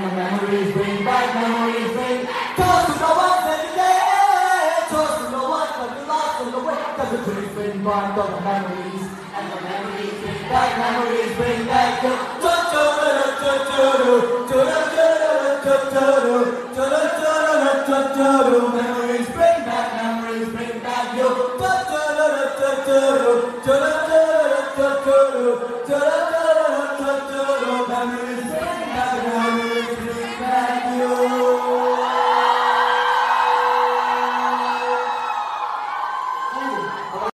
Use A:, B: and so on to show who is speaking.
A: bring back memories, bring back memories. Bring toast the. 'Cause the trees bring back all the memories, and the memories bring back memories. Bring back your Memories bring back memories, bring back your